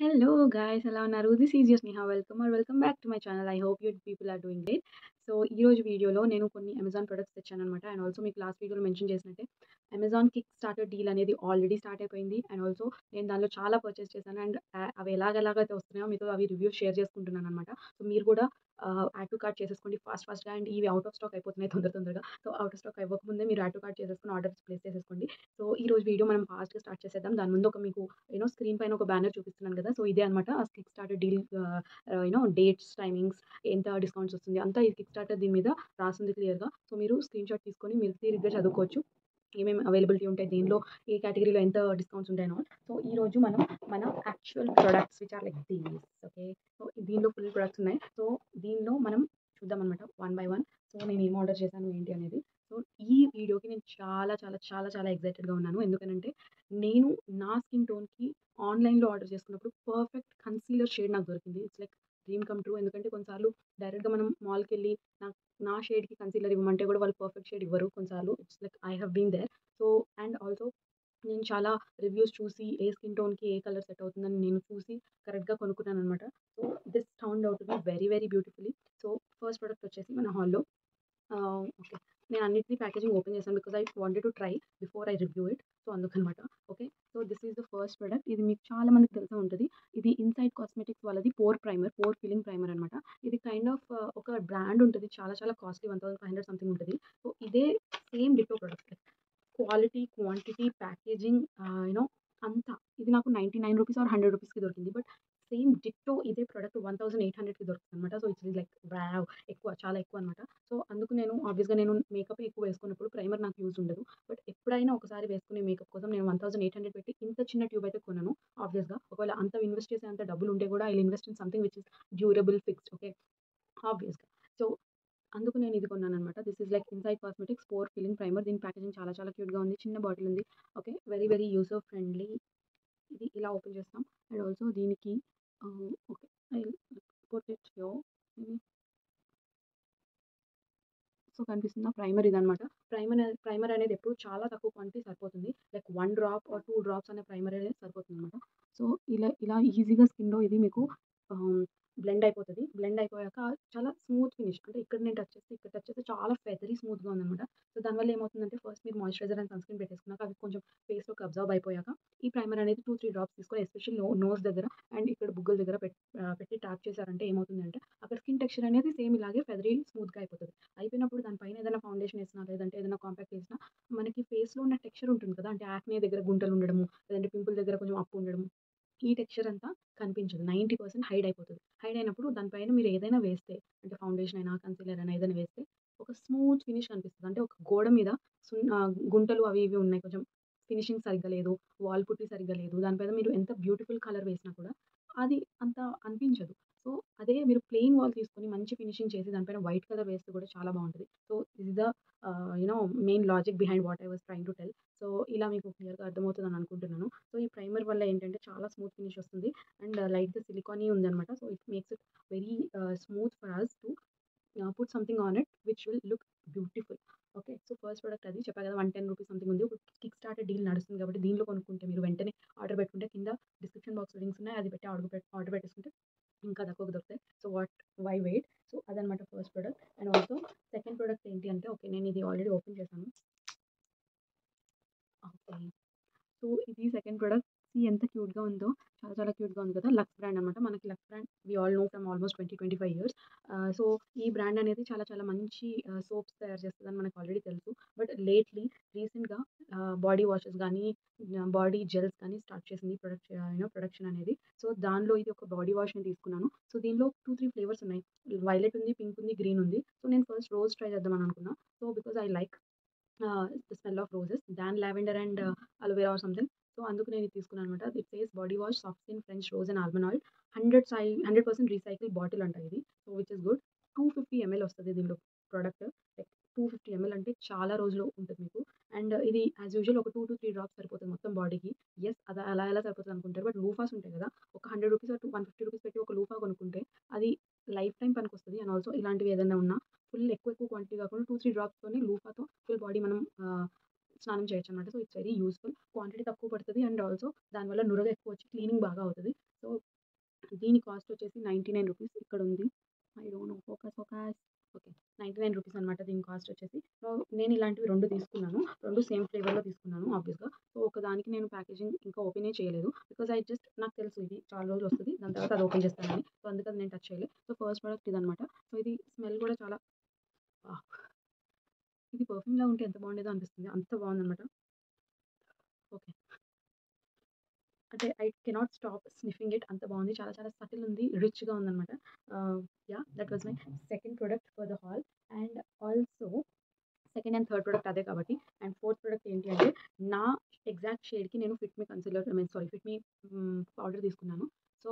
Hello guys ఎలా ఉన్నారు? This is your Sneha welcome or welcome back to my channel. I hope you people are doing great. So, ఈ రోజు వీడియోలో నేను కొన్ని అమెజాన్ ప్రొడక్ట్స్ తెచ్చాను అనమాట అండ్ ఆల్సో మీకు లాస్ట్ వీడియోలో మెన్షన్ చేసినట్టే అమెజాన్ కిక్ స్టార్టర్ డీల్ అనేది ఆల్రెడీ స్టార్ట్ అయిపోయింది. అండ్ ఆల్సో నేను దానిలో చాలా పర్చేస్ చేశాను. అండ్ అవి ఎలాగెలాగైతే వస్తున్నాయో మీతో అవి రివ్యూస్ షేర్ చేసుకుంటున్నాననమాట. సో, మీరు కూడా యాడ్ టు కార్ట్ చేసేసుకోండి ఫాస్ట్ ఫాస్ట్‌గా. అండ్ ఇవి అవుట్ ఆఫ్ స్టాక్ అయిపోతున్నాయి తొందర తొందరగా. సో, అవుట్ ఆఫ్ స్టాక్ అవ్వకముందే మీరు add to cart orders place చేసేసుకోండి. సో, ఈ రోజు వీడియో మనం ఫాస్ట్‌గా స్టార్ట్ చేసేద్దాం. దాని ముందు ఒక మీకు యూనో స్క్రీన్ పైన ఒక బ్యానర్ చూపిస్తున్నాను కదా! సో, ఇదే అనమాట ఆ kick starter deal you know dates, timings, ఎంత డిస్కౌంట్స్ వస్తుంది అంతా ఈ కిక్ స్టార్టర్ దీని మీద రాస్తుంది క్లియర్‌గా. సో, మీరు స్క్రీన్ షాట్ తీసుకొని మీరు తీరిగ్గా చదువుకోవచ్చు. ఏమేమి అవైలబిలిటీ ఉంటాయి దీనిలో ఏ కేటగిరీలో ఎంత డిస్కౌంట్స్ ఉంటాయి అండ్ ఆల్. సో, ఈరోజు మనం మన actual products which are like these okay. So, దీనిలో ఫుల్ ప్రొడక్ట్స్ ఉన్నాయి. సో, దీనిలో మనం చూద్దాం అనమాట వన్ బై వన్. సో, నేను ఏం ఆర్డర్ చేశాను ఏంటి అనేది. సో, ఈ వీడియోకి నేను చాలా చాలా చాలా చాలా ఎక్సైటెడ్‌గా ఉన్నాను. ఎందుకంటే నేను నా స్కిన్ టోన్‌కి ఆన్‌లైన్‌లో ఆర్డర్ చేసుకున్నప్పుడు పర్ఫెక్ట్ కన్సీలర్ షేడ్ నాకు దొరికింది. It's like dream come true. ఎందుకంటే కొన్నిసార్లు డైరెక్ట్‌గా మనం మాల్‌కెళ్ళి నాకు నా షేడ్‌కి కన్సీలర్ ఇవ్వమంటే కూడా వాళ్ళు పర్ఫెక్ట్ షేడ్ ఇవ్వరు కొన్నిసార్లు. It's like I have been there. So, and also నేను చాలా రివ్యూస్ చూసి ఏ స్కిన్ టోన్‌కి ఏ కలర్ సెట్ అవుతుందని నేను చూసి కరెక్ట్‌గా కొనుక్కున్నాననమాట. So, this sound out to be very very beautifully. So, first product వచ్చేసి మన హాల్‌లో ఓకే. నేను అన్నింటినీ ప్యాకేజింగ్ ఓపెన్ చేశాను. Because I wanted to try before I review it. So, అందుకనమాట. Okay. So, this is the first product ఇది మీకు చాలా మందికి తెలిసే ఉంటుంది ఇది ఇన్‌సైడ్ కాస్మెటిక్స్ వాళ్ళది pore primer. Pore filling primer అనమాట. ఇది కైండ్ ఆఫ్ ఒక బ్రాండ్ ఉంటుంది చాలా చాలా కాస్ట్‌లీ 1500 సంథింగ్ ఉంటుంది సో, ఇదే same ditto product quality, quantity, packaging you know అంతా. ఇది నాకు 99 రూపీస్ ఆర్ 100 రూపీస్‌కి దొరికింది. బట్ సేమ్ డిట్టో ఇదే ప్రోడక్ట్ వన్ థౌజండ్ ఎయిట్ హండ్రెడ్కి దొరుకుతుంది అనమాట సో, ఇట్స్ లైక్ వ్యావ్ ఎక్కువ చాలా ఎక్కువ అనమాట. సో, అందుకు నేను ఆబ్వియస్‌గా నేను మేకప్ ఎక్కువ వేసుకున్నప్పుడు ప్రైమర్ నాకు యూజ్ ఉండదు. బట్ ఎప్పుడైనా ఒకసారి వేసుకునే మేకప్ కోసం నేను 1800 పెట్టి ఇంత చిన్న ట్యూబ్ అయితే కొన్నాను ఆబ్వియస్‌గా. ఒకవేళ అంత ఇన్వెస్ట్ చేసే అంత డబ్బులు ఉంటే కూడా I invest in something which is durable, fixed okay. ఆబ్వియస్‌గా. అందుకు నేను ఇది కొన్నాను అనమాట this is like inside cosmetics pore filling primer. దీని ప్యాకేజింగ్ చాలా చాలా క్యూట్‌గా ఉంది. చిన్న బాటిల్ ఉంది. Okay. Very very user friendly. ఇది ఇలా ఓపెన్ చేస్తాం. అండ్ ఆల్సో దీనికి okay. I put it so, కనిపిస్తుందా? ప్రైమర్ ఇదనమాట. ప్రైమర్ ప్రైమర్ అనేది ఎప్పుడు చాలా తక్కువ క్వాంటిటీ సరిపోతుంది. Like one drop or two drops అనే ప్రైమర్ అనేది సరిపోతుంది అనమాట సో, ఇలా ఇలా ఈజీగా స్కిన్‌లో ఇది మీకు um, బ్లెండ్ అయిపోతుంది బ్లెండ్ అయిపోయాక చాలా స్మూత్ ఫినిష్. అంటే ఇక్కడ నేను టచ్ చేస్తే, ఇక్కడ టచ్ చేస్తే చాలా ఫెదరీ స్మూత్‌గా ఉందన్నమాట సో, దానివల్ల ఏమవుతుందంటే ఫస్ట్ మీరు మాయిశ్చరైజర్ అండ్ సన్ స్క్రీన్ పెట్టేసుకున్నాక అవి కొంచెం ఫేస్‌లోకి అబ్జర్వ్ అయిపోయాక ఈ ప్రైమర్ అనేది 2, 3 డ్రాప్స్ తీసుకొని ఎస్పెషల్లీ నోస్ దగ్గర అండ్ ఇక్కడ బుగ్గల దగ్గర పెట్టి ట్యాప్ చేశారంటే ఏమవుతుందంటే అక్కడ స్కిన్ టెక్స్చర్ అనేది సేమ్ ఇలాగే ఫెదరీ స్మూత్‌గా అయిపోతుంది అయిపోయినప్పుడు దానిపైన ఏదైనా ఫౌండేషన్ వేసినా లేదంటే ఏదైనా కాంపాక్ట్ వేసినా మనకి ఫేస్‌లో ఉన్న టెక్స్చర్ ఉంటుంది కదా! అంటే యాక్నే దగ్గర గుంటలు ఉండడము, లేదంటే పింపుల్ దగ్గర కొంచెం అప్పు ఉండడము. ఈ టెక్స్చర్ అంతా కనిపించదు. 90% హైడ్ అయిపోతుంది హైడ్ అయినప్పుడు దానిపైన మీరు ఏదైనా వేస్తే అంటే ఫౌండేషన్ అయినా, కన్సీలర్ అయినా ఏదైనా వేస్తే ఒక స్మూత్ ఫినిష్ కనిపిస్తుంది అంటే ఒక గోడ మీద గుంటలు అవి ఇవి ఉన్నాయి. కొంచెం ఫినిషింగ్ సరిగ్గా లేదు. వాల్ పుట్టి సరిగ్గా లేదు. దానిపైన మీరు ఎంత బ్యూటిఫుల్ కలర్ వేసినా కూడా అది అంత అనిపించదు. సో, అదే మీరు ప్లెయిన్ వాల్ తీసుకొని మంచి ఫినిషింగ్ చేసి దానిపైన వైట్ కలర్ వేస్తే కూడా చాలా బాగుంటుంది so, is the you know main logic behind what I was trying to tell. So, ఇలా మీకు క్లియర్‌గా అర్థమవుతుందని అనుకుంటున్నాను. సో, ఈ ప్రైమర్ వల్ల ఏంటంటే చాలా స్మూత్ ఫినిష్ వస్తుంది. అండ్ లైట్‌గా సిలికానీ ఉందనమాట. So, it makes it very smooth for us to put something on it which will look beautiful. Okay. So, first product అది. చెప్పా కదా! 110 రూపీస్ సంథింగ్ ఉంది. ఇప్పుడు కిక్ స్టార్టర్ డీల్ నడుస్తుంది కాబట్టి దీనిలో కొనుక్కుంటే మీరు వెంటనే ఆర్డర్ పెట్టుకుంటే కింద డిస్క్రిప్షన్ బాక్స్ లింక్స్ ఉన్నాయి. అది పెట్టి ఆర్డర్ పెట్టి ఆర్డర్ పెట్టేసుకుంటే ఇంకా తక్కువకి దొరుకుతాయి. So, what why wait? So, అదనమాట first product and also second product ఏంటి అంటే ఓకే. నేను ఇది ఆల్రెడీ ఓపెన్ చేశాను. ఓకే. సో, ఇది సెకండ్ ప్రోడక్ట్ సీ ఎంత క్యూట్‌గా ఉందో. చాలా చాలా క్యూట్‌గా ఉంది కదా! లక్స్ బ్రాండ్ అనమాట. మనకి Lux brand we all know from almost 20, 25 years. So, ఈ బ్రాండ్ అనేది చాలా చాలా మంచి uh, సోప్స్ తయారు చేస్తుందని మనకు ఆల్రెడీ తెలుసు. బట్ లేట్‌లీ రీసెంట్‌గా body washes ah, body gels కానీ స్టార్ట్ చేసింది ప్రొడక్ట్ యూ నో ప్రొడక్షన్ అనేది. సో, దానిలో ఇది ఒక బాడీ వాష్‌ని తీసుకున్నాను. సో, దీనిలో 2, 3 ఫ్లేవర్స్ ఉన్నాయి. వైలెట్ ఉంది, పింక్ ఉంది, గ్రీన్ ఉంది. సో, నేను ఫస్ట్ రోజ్ ట్రై చేద్దామని అనుకున్నా. So, because I like the smell of roses than lavender and aloe vera or something. So, అందుకు నేను ఇది తీసుకున్నాననమాట. It says body wash soft skin French rose and almond oil 100 సై 100% recycle bottle అంట ఇది. So, which is good. 250 ML వస్తది దీనిలో product. Two fifty ML అంటే చాలా రోజులు ఉంటుంది మీకు. అండ్ ఇది యాస్ యూజువల్ ఒక 2-3 డ్రాప్స్ సరిపోతుంది మొత్తం బాడీకి. ఎస్ అది అలా ఎలా సరిపోతుంది అనుకుంటారు. బట్ లూఫాస్ ఉంటాయి కదా! ఒక 100 రూపీస్ వన్ ఫిఫ్టీ రూపీస్ పెట్టి ఒక లూఫా కొనుక్కుంటే అది లైఫ్ టైం పనికి వస్తుంది అండ్ ఆల్సో ఇలాంటివి ఏదైనా ఉన్నా ఫుల్ ఎక్కువ ఎక్కువ క్వాంటిటీ కాకుండా 2, 3 డ్రాప్స్‌తోని లూఫాతో ఫుల్ బాడీ మనం స్నానం చేయొచ్చు అనమాట so, it's very useful. Quantity తక్కువ పడుతుంది అండ్ ఆల్సో దానివల్ల నురగ ఎక్కువ వచ్చి క్లీనింగ్ బాగా అవుతుంది సో, దీని కాస్ట్ వచ్చేసి నైంటీ నైన్ రూపీస్ ఇక్కడ ఉంది I don't know focus focus ninety nine rupees అనమాట దీని కాస్ట్ వచ్చేసి. సో నేను ఇలాంటివి రెండు తీసుకున్నాను. రెండు సేమ్ ఫ్లేవర్లో తీసుకున్నాను ఆబ్వియస్గా సో ఒకదానికి నేను ప్యాకేజింగ్ ఇంకా ఓపెనే చేయలేదు. బికాజ్ ఐ జస్ట్ నాకు తెలుసు ఇది చాలా రోజులు వస్తుంది. దాని తర్వాత అది ఓపెన్ చేస్తానని సో అందుకని నేను టచ్ చేయలేదు. సో ఫస్ట్ ప్రోడక్ట్ ఇదనమాట సో ఇది స్మెల్ కూడా చాలా ఇది పర్ఫ్యూమ్లా ఉంటే ఎంత బాగుండేదో అనిపిస్తుంది. అంత బాగుందన్నమాట. ఓకే. అంటే I cannot stop sniffing it. అంత బాగుంది. చాలా చాలా సటిల్ ఉంది. రిచ్గా ఉందన్నమాట. Yeah that was my second product for the hall. Also second and third product అదే కాబట్టి. అండ్ ఫోర్త్ ప్రోడక్ట్ ఏంటి అంటే నా ఎగ్జాక్ట్ షేడ్కి నేను Fit Me concealer mean sorry Fit Me powder తీసుకున్నాను. So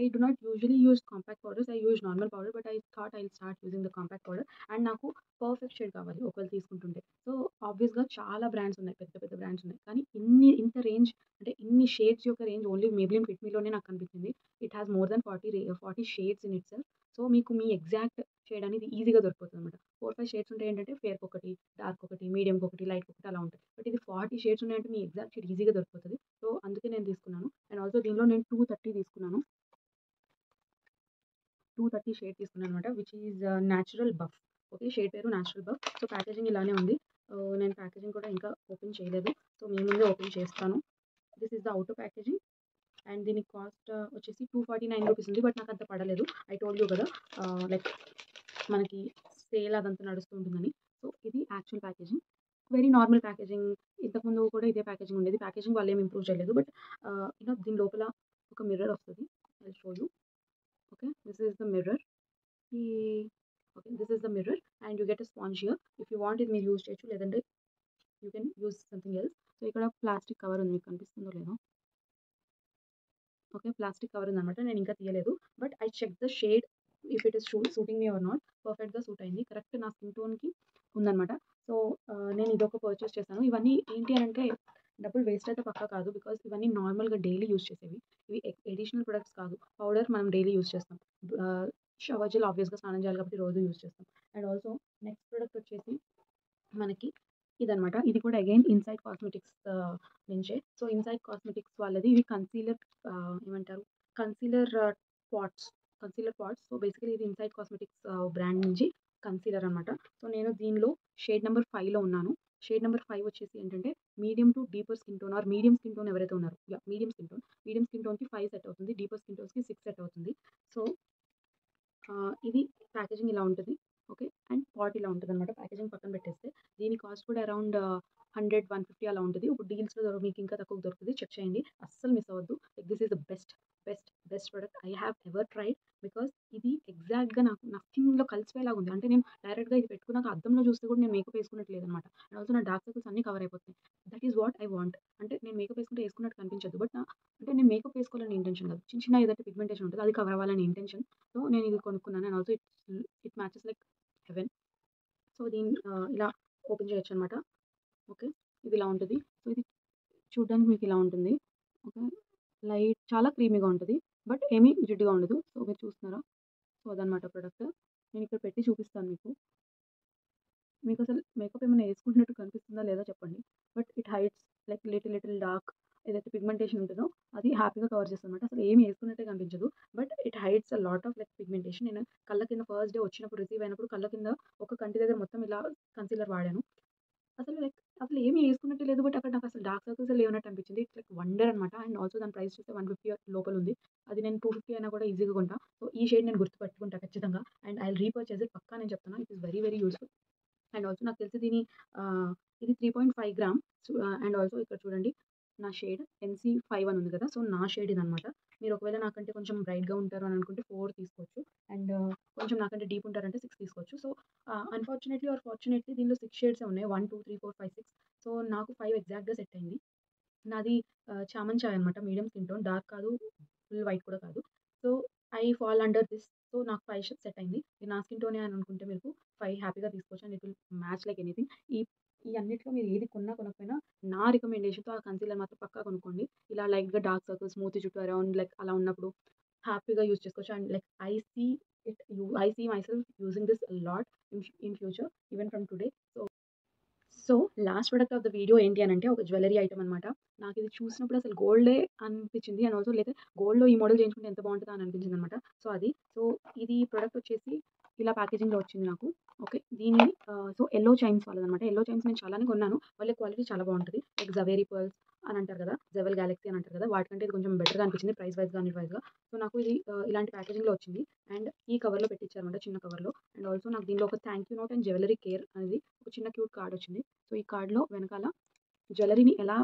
I do not usually use compact powders I use normal powder but I thought I start using the compact powder and నాకు perfect shade కావాలి ఒకవేళ తీసుకుంటుంటే. So ఆబ్వియస్గా చాలా brands ఉన్నాయి పెద్ద పెద్ద బ్రాండ్స్ ఉన్నాయి. కానీ ఇన్ని ఇంత రేంజ్ అంటే ఇన్ని షేడ్స్ యొక్క రేంజ్ ఓన్లీ మేబ్లిన్ ఫిట్ మీలోనే నాకు కనిపించింది. It has more than forty forty shades in itself so మీకు మీ ఎగ్జాక్ట్ షేడ్ అనేది ఈజీగా దొరికిపోతుంది అనమాట ఫోర్ ఫైవ్ షేడ్స్ ఉంటాయి ఏంటంటే ఫేర్కి ఒకటి డార్క్ ఒకటి మీడియం ఒకటి లైట్ ఒకటి అలా ఉంటాయి. బట్ ఇది ఫార్టీ షేడ్స్ ఉన్నాయంటే మీ ఎగ్జాక్ట్ షేడ్ ఈజీగా దొరికిపోతుంది. సో అందుకే నేను తీసుకున్నాను. అండ్ ఆల్సో దీనిలో నేను టూ థర్టీ తీసుకున్నాను. టూ థర్టీ షేడ్ తీసుకున్నాను అనమాట which is natural buff okay shade పేరు న్యాచురల్ బఫ్ సో ప్యాకేజింగ్ ఇలానే ఉంది. Uh, నేను ప్యాకేజింగ్ కూడా ఇంకా ఓపెన్ చేయలేదు. సో మీ ముందే ఓపెన్ చేస్తాను. This is the out packaging and దీని కాస్ట్ వచ్చేసి టూ ఫార్టీ నైన్ రూపీస్ ఉంది. బట్ నాకు అంత పడలేదు. ఐ టోల్డ్ యూ కదా లైక్ మనకి సేల్ అదంతా నడుస్తుంటుందని సో ఇది actual packaging. Very normal packaging. ఇంతకుముందు కూడా ఇదే ప్యాకేజింగ్ ఉండేది. ప్యాకేజింగ్ వాళ్ళు ఏం ఇంప్రూవ్ చేయలేదు. బట్ యూనో దీని లోపల ఒక మిర్రర్ వస్తుంది. I show you. Okay this is the mirror. ఈ okay this is the mirror. And you get a sponge here. If you want ఇది మీరు యూజ్ చేయొచ్చు. లేదంటే you can use something else. So ఇక్కడ ప్లాస్టిక్ కవర్ ఉంది. మీకు కనిపిస్తుందో లేదో. ఓకే ప్లాస్టిక్ కవర్ ఉందన్నమాట నేను ఇంకా తీయలేదు. But I check the shade if it is shoe suiting me or not పర్ఫెక్ట్గా సూట్ అయింది. కరెక్ట్ నా స్కిన్ టోన్కి ఉందన్నమాట. సో నేను ఇదొక పర్చేస్ చేశాను. ఇవన్నీ ఏంటి అని అంటే డబ్బులు వేస్ట్ అయితే పక్కా కాదు బికాస్ ఇవన్నీ నార్మల్గా డైలీ యూజ్ చేసేవి. ఇవి ఎడిషనల్ ప్రొడక్ట్స్ కాదు. పౌడర్ మనం డైలీ యూజ్ చేస్తాం. షవర్ జెల్ ఆబ్వియస్గా స్నానం చేయాలి కాబట్టి రోజు యూజ్ చేస్తాం. అండ్ ఆల్సో నెక్స్ట్ ప్రోడక్ట్ వచ్చేసి మనకి ఇదనమాట ఇది కూడా అగైన్ ఇన్సైడ్ కాస్మెటిక్స్ నుంచే. సో ఇన్సైడ్ కాస్మెటిక్స్ వాళ్ళది ఇవి కన్సీలర్ ఏమంటారు? Concealer pots concealer pots so basically ఇది ఇన్సైడ్ కాస్మెటిక్స్ బ్రాండ్ నుంచి కన్సీలర్ అనమాట సో నేను దీనిలో షేడ్ నెంబర్ ఫైవ్లో ఉన్నాను. షేడ్ నెంబర్ ఫైవ్ వచ్చేసి ఏంటంటే medium to deeper skin tone or medium skin tone ఎవరైతే ఉన్నారో yeah medium skin tone medium skin టోన్కి five set అవుతుంది. డీపర్ స్కిన్ టోన్స్కి సిక్స్ సెట్ అవుతుంది. సో ఇది ప్యాకేజింగ్ ఇలా ఉంటుంది. ఓకే అండ్ పాట్ ఇలా ఉంటుంది అనమాట ప్యాకేజింగ్ పక్కన పెట్టేస్తే దీని కాస్ట్ కూడా అరౌండ్ హండ్రెడ్ వన్ ఫిఫ్టీ అలా ఉంటుంది. ఇప్పుడు డీల్స్లో మీకు ఇంకా తక్కువ దొరుకుతుంది. చెక్ చేయండి. అస్సలు మిస్ అవ్వద్దు. Like this is the best best best product I have ever tried because ఇది ఎగ్జాక్ట్గా నాకు నా స్కిన్లో కలిసిపోయేలాగా ఉంది. అంటే నేను డైరెక్ట్గా ఇది పెట్టుకున్నాక అద్దంలో చూస్తే కూడా నేను మేకప్ వేసుకున్నట్లేదు అనమాట అండ్ ఆల్సో నా డార్క్ సర్కిల్స్ అన్ని కవర్ అయిపోతాయి that is what I want అంటే నేను మేకప్ వేసుకుంటే వేసుకున్నట్టు కనిపించదు. బట్ అంటే నేను మేకప్ వేసుకోవాలని ఇంటెన్షన్ కాదు. చిన్న చిన్న ఏదైతే పిగ్మెంటేషన్ ఉంటుంది. అది కవర్ అవ్వాలని ఇంటెన్షన్ సో నేను ఇది కొనుక్కున్నాను. And also it it matches like heaven so దీని ఇలా ఓపెన్ చేయొచ్చు అనమాట ఓకే ఇది ఇలా ఉంటుంది. సో ఇది చూడడానికి మీకు ఇలా ఉంటుంది. ఓకే లైట్ చాలా క్రీమీగా ఉంటుంది. బట్ ఏమీ జిడ్డుగా ఉండదు. సో మీరు చూస్తున్నారా? సో అదనమాట ప్రొడక్ట్. నేను ఇక్కడ పెట్టి చూపిస్తాను మీకు. మీకు అసలు మేకప్ ఏమైనా వేసుకుంటున్నట్టు కనిపిస్తుందా లేదా చెప్పండి. But it hides like little little dark ఏదైతే పిగ్మెంటేషన్ ఉంటుందో అది హ్యాపీగా కవర్ చేస్తుంది అనమాట అసలు ఏమి వేసుకున్నట్టే కనిపించదు. But it hides a lot of like pigmentation నేను కళ్ళ కింద ఫస్ట్ డే వచ్చినప్పుడు రిసీవ్ అయినప్పుడు కళ్ళ కింద ఒక కంటి దగ్గర మొత్తం ఇలా కన్సీలర్ వాడాను. అసలు లైక్ అసలు ఏమి వేసుకున్నట్టు లేదు. బట్ అక్కడ నాకు అసలు డార్క్ సర్కిల్స్ లేవనట్టు అనిపించింది. ఇట్స్ లైక్ వండర్ అనమాట అండ్ ఆల్సో దాని ప్రైస్ చూస్తే వన్ ఫిఫ్టీ లోపల ఉంది. అది నేను టూ ఫిఫ్టీ అయినా కూడా ఈజీగా కొంటా. సో ఈ షేడ్ నేను గుర్తుపెట్టుకుంటా ఖచ్చితంగా. అండ్ ఐ రీపర్చేజ్ ఇట్ పక్కా నేను చెప్తాను it is very very useful and also నాకు తెలిసి దీని ఇది three point five gram and also ఇక్కడ చూడండి. నా షేడ్ ఎన్సీ ఫైవ్ అని ఉంది కదా సో నా షేడ్ ఇదనమాట మీరు ఒకవేళ నాకంటే కొంచెం బ్రైట్గా ఉంటారు అని అనుకుంటే ఫోర్ తీసుకోవచ్చు. అండ్ కొంచెం నాకంటే డీప్ ఉంటారంటే సిక్స్ తీసుకోవచ్చు. సో అన్ఫార్చునేట్లీ ఆర్ ఫార్చునేట్లీ దీనిలో సిక్స్ షేడ్స్ ఉన్నాయి. One two three four five six so నాకు ఫైవ్ ఎగ్జాక్ట్గా సెట్ అయింది. నాది చామన్ చాయ్ అనమాట మీడియం స్కిన్ టోన్ డార్క్ కాదు ఫుల్ వైట్ కూడా కాదు. So I fall under this so నాకు ఫైవ్ సెట్ అయింది. నా స్కిన్ టోనే అని అనుకుంటే మీకు ఫైవ్ హ్యాపీగా తీసుకోవచ్చు. And it will match like anything ఈ ఈ అన్నిట్లో మీరు ఏది కొన్నా కొనకపోయినా నా రికమెండేషన్తో ఆ కన్సీలర్ మాత్రం పక్కా కొనుక్కోండి. ఇలా లైట్గా డార్క్ సర్కిల్స్ మూతి చుట్టూ అరౌండ్ లైక్ అలా ఉన్నప్పుడు హ్యాపీగా యూజ్ చేసుకోవచ్చు. And like I see it you I see myself using this lot in future even from today so so, last product of the video ఏంటి అంటే ఒక జ్యువెలరీ ఐటమ్ అనమాట. నాకు ఇది చూసినప్పుడు అసలు గోల్డే అనిపించింది. అండ్ ఆల్సో లేదా గోల్డ్‌లో ఈ మోడల్ చేయించుకుంటే ఎంత బాగుంటుంది అని అనిపించింది అనమాట సో, అది. సో, ఇది ప్రొడక్ట్ వచ్చేసి ఇలా ప్యాకేజింగ్‌లో వచ్చింది నాకు. ఓకే. దీని సో, ఎల్లో చైన్స్ వాళ్ళదనమాట. ఎల్లో చైన్స్ నేను చాలానే కొన్నాను. వాళ్ళ క్వాలిటీ చాలా బాగుంటుంది లైక్ జవేరీ పర్ల్స్ అని అంటారు కదా! జెవెల్ గ్యాలక్సీ అని అంటారు కదా! వాటికంటే ఇది కొంచెం బెటర్‌గా అనిపించింది ప్రైస్ వైస్‌గా, అన్నిటి వైస్‌గా. సో, నాకు ఇది ఇలాంటి ప్యాకేజింగ్‌లో వచ్చింది. అండ్ ఈ కవర్‌లో పెట్టించారనమాట చిన్న కవర్‌లో. అండ్ ఆల్సో నాకు దీనిలో ఒక thank you note and jewellery care అనేది ఒక చిన్న క్యూట్ కార్డ్ వచ్చింది. సో, ఈ కార్డ్‌లో వెనకాల జ్యువెలరీని ఎలా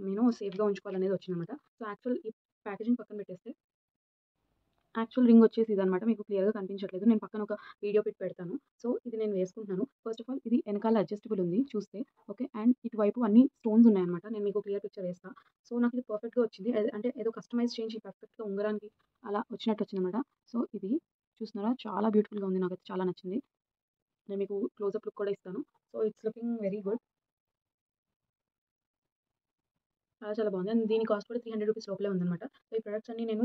నేను సేఫ్‌గా ఉంచుకోవాలనేది వచ్చిందనమాట. సో, యాక్చువల్ ఈ ప్యాకేజింగ్ పక్కన పెట్టేస్తే యాక్చువల్ రింగ్ వచ్చేసి ఇదనమాట. మీకు క్లియర్‌గా కనిపించట్లేదు. నేను పక్కన ఒక వీడియో పెట్టి పెడతాను. సో, ఇది నేను వేసుకుంటున్నాను. ఫస్ట్ ఆఫ్ ఆల్ ఇది వెనకాల అడ్జస్టబుల్ ఉంది చూస్తే. ఓకే. అండ్ ఇటువైపు అన్ని స్టోన్స్ ఉన్నాయన్నమాట. నేను మీకు క్లియర్ పిక్చర్ వేస్తా. సో, నాకు ఇది పర్ఫెక్ట్‌గా వచ్చింది. అంటే ఏదో కస్టమైజ్ చేయించి పర్ఫెక్ట్‌గా ఉంగరానికి అలా వచ్చినట్టు వచ్చిందనమాట. సో, ఇది చూస్తున్నారా? చాలా బ్యూటిఫుల్‌గా ఉంది. నాకైతే చాలా నచ్చింది. నేను మీకు క్లోజప్ లుక్ కూడా ఇస్తాను. So, it's looking very good. చాలా చాలా అండ్ దీని కాస్ట్ కూడా త్రీ హండ్రెడ్ రూపీస్ లోపలే ఉందన్నమాట సో, ఈ ప్రొడక్ట్స్ అన్ని నేను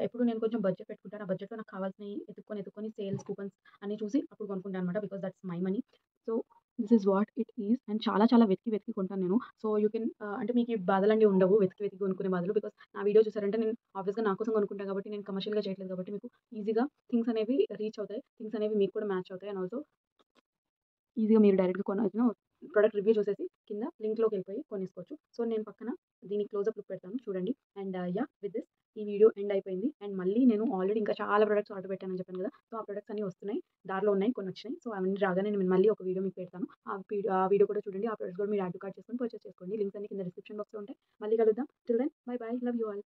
ఎప్పుడు నేను కొంచెం బడ్జెట్ పెట్టుకుంటాను. ఆ బడ్జెట్‌లో నాకు కావాల్సినవి ఎత్తుకొని ఎత్తుకొని సేల్స్, కూపన్స్ అన్ని చూసి అప్పుడు కొనుక్కుంటాను అనమాట. Because that's my money. So, this is what it is. And చాలా చాలా వెతికి, వెతికి కొంటాను నేను. సో, యూ కెన్ అంటే మీకు ఈ బాధలన్నీ ఉండవు. వెతికి, వెతికి కొనుక్కునే బాధలు. బికాస్ నా వీడియో చూసారంటే నేను ఆబ్వియస్‌గా నా కోసం కొనుక్కుంటాను కాబట్టి నేను కమర్షియల్‌గా చేయట్లేదు కాబట్టి మీకు ఈజీగా థింగ్స్ అనేవి రీచ్ అవుతాయి. థింగ్స్ అనేవి మీకు కూడా మ్యాచ్ అవుతాయి. అండ్ ఆల్సో ఈజీగా మీరు డైరెక్ట్‌గా కొనవచ్చు ప్రోడక్ట్ ప్రొడక్ట్ రివ్యూ చూసేసి కింద లింక్‌లోకెళ్ళిపోయి కొనేసుకోవచ్చు. సో, నేను పక్కన దీని క్లోజప్ లుక్ పెడతాను చూడండి. అండ్ యా విత్ దిస్ ఈ వీడియో ఎండ్ అయిపోయింది. అండ్ మళ్ళీ నేను ఆల్రెడీ ఇంకా చాలా ప్రొడక్ట్స్ ఆర్డర్ పెట్టానని చెప్పాను కదా! సో, ఆ ప్రొడక్ట్స్ అన్ని వస్తున్నాయి. దారిలో ఉన్నాయి. కొన్ని వచ్చినాయి. సో, అవన్నీ రాగానే నేను మళ్ళీ ఒక వీడియో మీకు పెడతాను. ఆ వీడియో వీడియో కూడా చూడండి. ఆ ప్రొడక్ట్స్ కూడా మీరు యాడ్ కార్డ్ చేసుకొని పర్చేస్ చేసుకోండి. లింక్స్ అన్ని కింద డిస్క్రిప్షన్ బాక్స్‌లో ఉంటాయి. మళ్ళీ కలుద్దాం. Till then bye bye. Love you all.